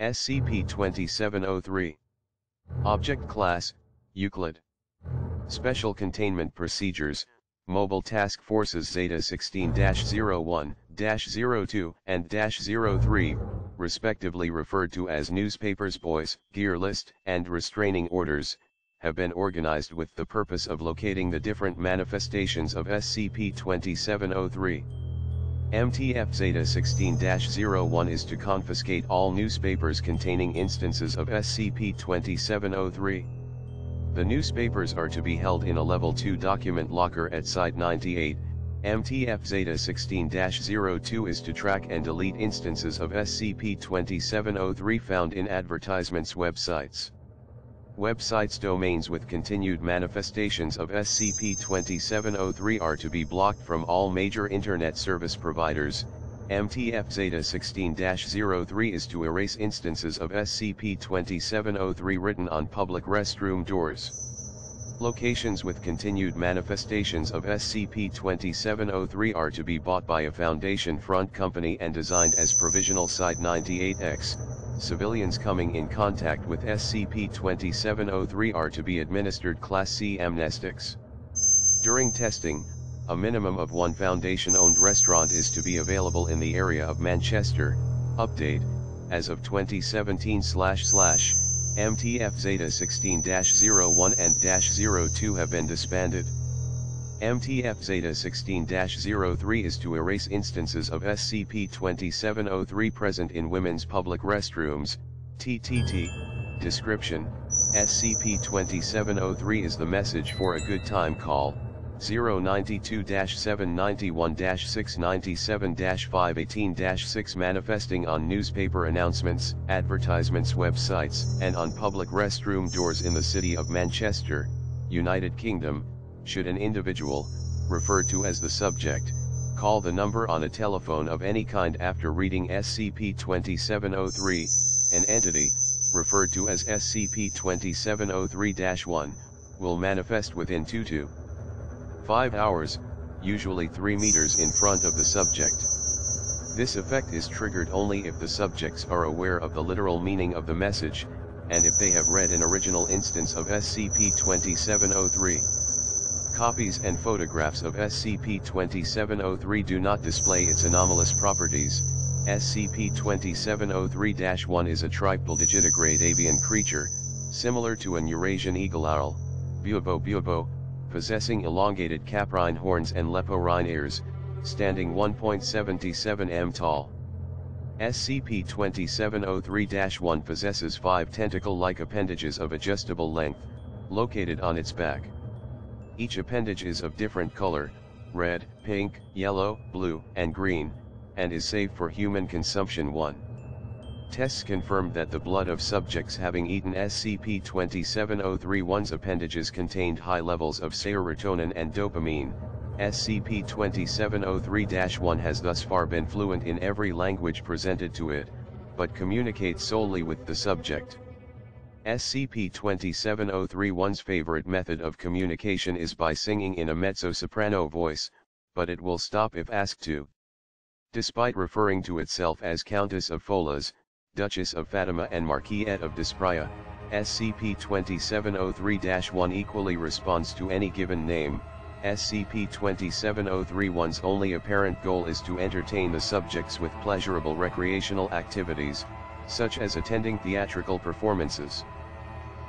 SCP-2703 Object Class, Euclid Special Containment Procedures, Mobile Task Forces Zeta 16-01, 02 and 03, respectively referred to as newspapers boys, gear list, and restraining orders, have been organized with the purpose of locating the different manifestations of SCP-2703. MTF Zeta 16-01 is to confiscate all newspapers containing instances of SCP-2703. The newspapers are to be held in a Level 2 document locker at Site-98, MTF Zeta 16-02 is to track and delete instances of SCP-2703 found in advertisements websites. Websites domains with continued manifestations of SCP-2703 are to be blocked from all major Internet service providers. MTF Zeta 16-03 is to erase instances of SCP-2703 written on public restroom doors. Locations with continued manifestations of SCP-2703 are to be bought by a Foundation front company and designed as provisional Site-98X. Civilians coming in contact with SCP-2703 are to be administered Class C amnestics. During testing, a minimum of one Foundation-owned restaurant is to be available in the area of Manchester. Update, as of 2017 MTF Zeta 16-01 and 02 have been disbanded. MTF Zeta 16-03 is to erase instances of SCP-2703 present in women's public restrooms, TTT. Description, SCP-2703 is the message for a good time call, 092-791-697-518-6 manifesting on newspaper announcements, advertisements websites, and on public restroom doors in the city of Manchester, United Kingdom, should an individual, referred to as the subject, call the number on a telephone of any kind after reading SCP-2703, an entity, referred to as SCP-2703-1, will manifest within 2 to 5 hours, usually 3 meters in front of the subject. This effect is triggered only if the subjects are aware of the literal meaning of the message, and if they have read an original instance of SCP-2703. Copies and photographs of SCP-2703 do not display its anomalous properties. SCP-2703-1 is a triple digitigrade avian creature, similar to an Eurasian eagle owl, Bubo bubo, possessing elongated caprine horns and leporine ears, standing 1.77 m tall. SCP-2703-1 possesses five tentacle-like appendages of adjustable length, located on its back. Each appendage is of different color, red, pink, yellow, blue, and green, and is safe for human consumption 1. Tests confirmed that the blood of subjects having eaten SCP-2703-1's appendages contained high levels of serotonin and dopamine. SCP-2703-1 has thus far been fluent in every language presented to it, but communicates solely with the subject. SCP-2703-1's favorite method of communication is by singing in a mezzo-soprano voice, but it will stop if asked to. Despite referring to itself as Countess of Folas, Duchess of Fatima and Marquette of Despria, SCP-2703-1 equally responds to any given name. SCP-2703-1's only apparent goal is to entertain the subjects with pleasurable recreational activities, such as attending theatrical performances.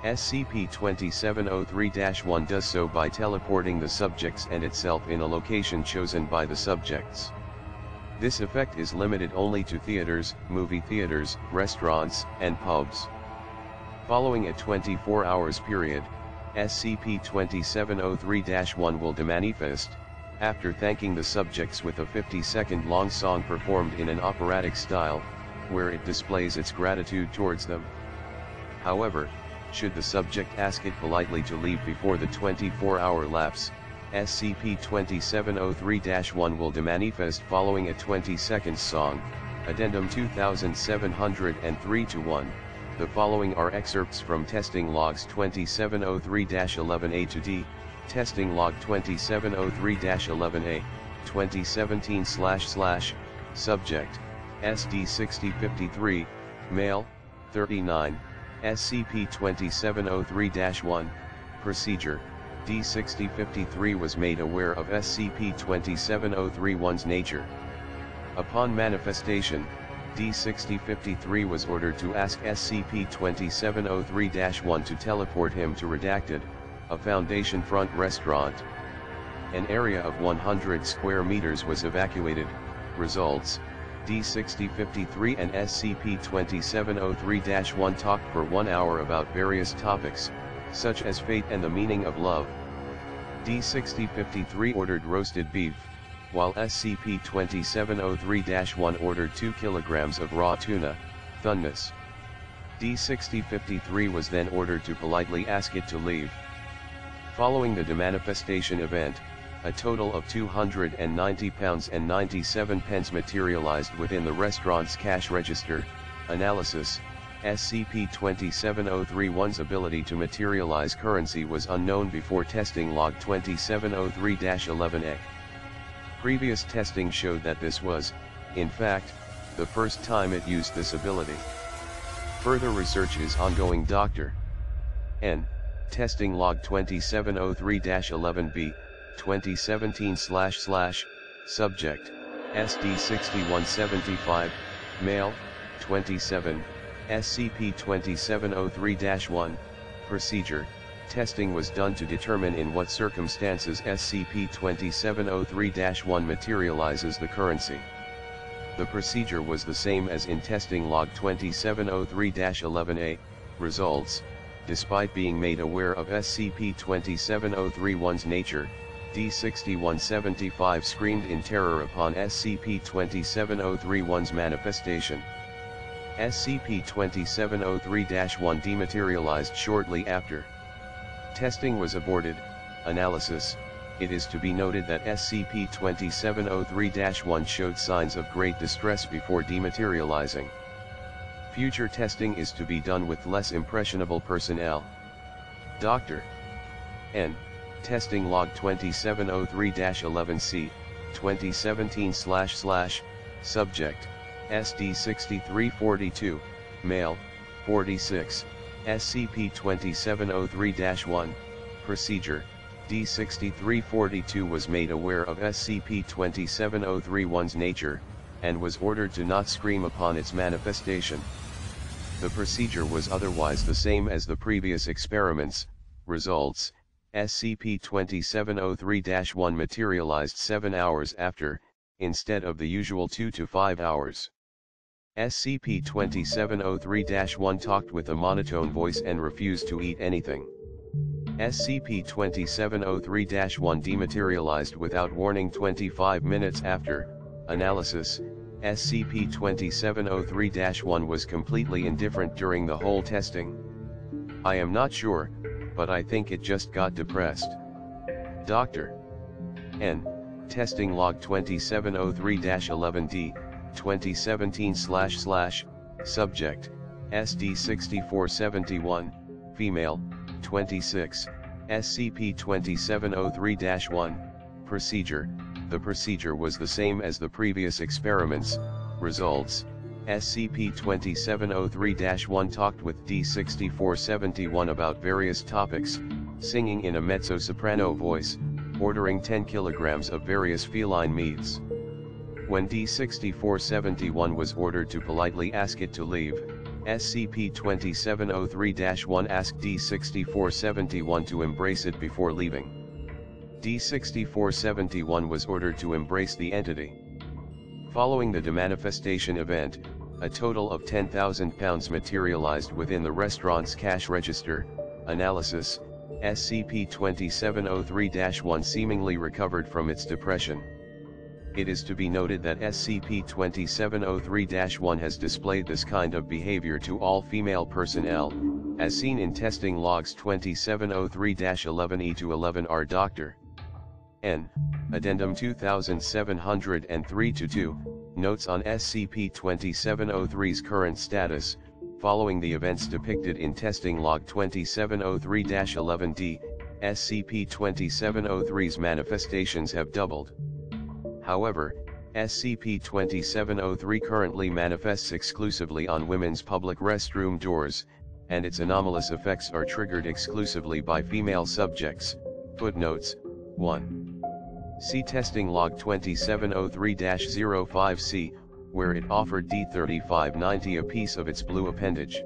SCP-2703-1 does so by teleporting the subjects and itself in a location chosen by the subjects. This effect is limited only to theaters, movie theaters, restaurants, and pubs. Following a 24 hours period, SCP-2703-1 will demanifest, after thanking the subjects with a 50-second long song performed in an operatic style, where it displays its gratitude towards them. However, should the subject ask it politely to leave before the 24-hour lapse, SCP-2703-1 will demanifest following a 20-second song, Addendum 2703-1. The following are excerpts from Testing Logs 2703-11A to D, Testing Log 2703-11A, 2017 slash slash, Subject, SD6053, Male, 39, SCP-2703-1, Procedure, D-6053 was made aware of SCP-27031's nature. Upon manifestation, D-6053 was ordered to ask SCP-2703-1 to teleport him to Redacted, a Foundation front restaurant. An area of 100 square meters was evacuated, results, D6053 and SCP-2703-1 talked for one hour about various topics, such as fate and the meaning of love. D6053 ordered roasted beef, while SCP-2703-1 ordered 2 kilograms of raw tuna, Thunnus. D6053 was then ordered to politely ask it to leave. Following the demanifestation event, a total of 290 pounds and 97 pence materialized within the restaurant's cash register. Analysis SCP-27031's ability to materialize currency was unknown before testing log 2703-11A. Previous testing showed that this was, in fact, the first time it used this ability. Further research is ongoing Dr. N. Testing log 2703-11B 2017 slash slash, subject, SD6175, male, 27, SCP-2703-1, procedure, testing was done to determine in what circumstances SCP-2703-1 materializes the currency. The procedure was the same as in testing log 2703-11A, results, despite being made aware of SCP-2703-1's nature, D6175 screamed in terror upon SCP-27031's manifestation. SCP-2703-1 dematerialized shortly after. Testing was aborted, analysis, it is to be noted that SCP-2703-1 showed signs of great distress before dematerializing. Future testing is to be done with less impressionable personnel. Dr. N. Testing log 2703-11C, 2017 subject, SD6342, male, 46, SCP-2703-1, procedure, D6342 was made aware of SCP-2703-1's nature, and was ordered to not scream upon its manifestation. The procedure was otherwise the same as the previous experiments, results, SCP-2703-1 materialized 7 hours after, instead of the usual 2 to 5 hours. SCP-2703-1 talked with a monotone voice and refused to eat anything. SCP-2703-1 dematerialized without warning 25 minutes after, analysis, SCP-2703-1 was completely indifferent during the whole testing. I am not sure, but I think it just got depressed. Dr. N. Testing log 2703-11D, 2017 slash slash, subject, SD6471, female, 26, SCP-2703-1, procedure, the procedure was the same as the previous experiments, results, SCP-2703-1 talked with D-6471 about various topics, singing in a mezzo-soprano voice, ordering 10 kilograms of various feline meats. When D-6471 was ordered to politely ask it to leave, SCP-2703-1 asked D-6471 to embrace it before leaving. D-6471 was ordered to embrace the entity. Following the demanifestation event, a total of £10,000 materialized within the restaurant's cash register, analysis, SCP-2703-1 seemingly recovered from its depression. It is to be noted that SCP-2703-1 has displayed this kind of behavior to all female personnel, as seen in testing logs 2703-11E to 11R Dr. N. Addendum 2703-2, Notes on SCP-2703's current status, following the events depicted in testing log 2703-11D, SCP-2703's manifestations have doubled. However, SCP-2703 currently manifests exclusively on women's public restroom doors, and its anomalous effects are triggered exclusively by female subjects. Footnotes 1. See testing log 2703-05C, where it offered D3590 a piece of its blue appendage.